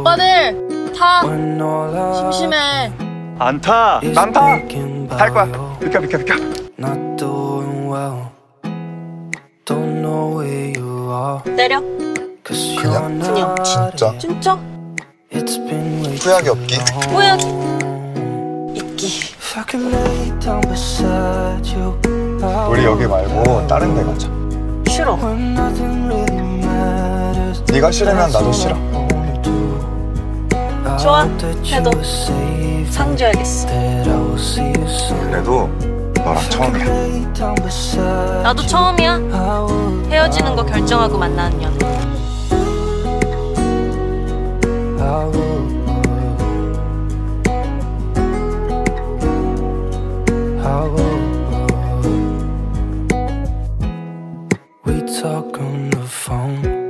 오빠들 타 심심해 안 타! is 난 타! thinking 탈 거야. 비켜 비켜 비켜. Not doing well. Don't know where you are. 때려 Cause 그냥? 그냥. 진짜? 진짜 후회하기 없기. 후회하기. 있기 우리 여기. 말고 다른 데 가자. 싫어 네가 싫으면 나도 싫어. 좋아, 해도. 상 줘야겠어 that I will see you soon. 그래도 너랑 처음이야. 나도 처음이야. 헤어지는 거 결정하고 만나는. We talk on the phone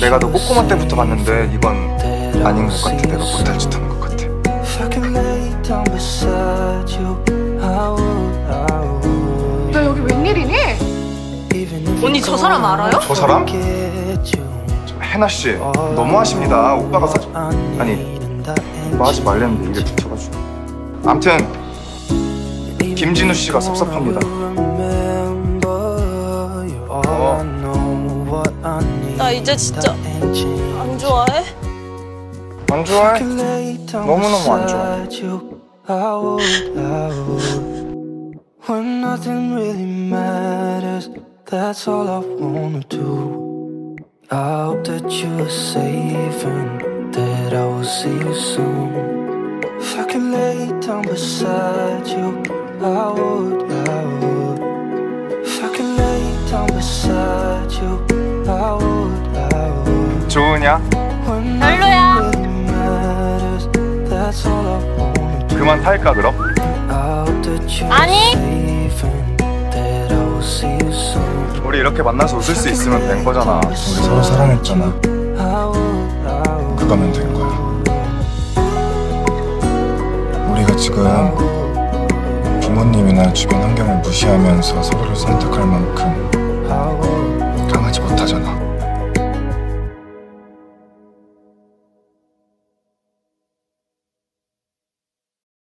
내가 너 꼬꼬마 때부터 봤는데 이건 아닌 것 같아. 내가 못할. 짓 하는 것 같아. 너 여기 웬일이니? 언니 저 사람 알아요? 저 사람? get you. 해나 씨 너무하십니다. 오빠가 사 아니 뭐 하지 말랬는데 입에 붙여가지고. 암튼 김진우 씨가 섭섭합니다. 이제 진짜 안 좋아해? 안 좋아해? 너무너무 안 좋아. When nothing really matters, that's all I wanna do. I hope that you are safe and that I will see you soon. If I could lay down beside you, I would, When 별로야. 그만 탈까 그럼? 아니. 우리 이렇게 만나서 웃을 수 있으면 된 거잖아. 우리 서로 사랑했잖아. 그거면 된 거야. 우리가 지금 부모님이나 주변 환경을 무시하면서 서로를 선택할 만큼 강하지 못하잖아.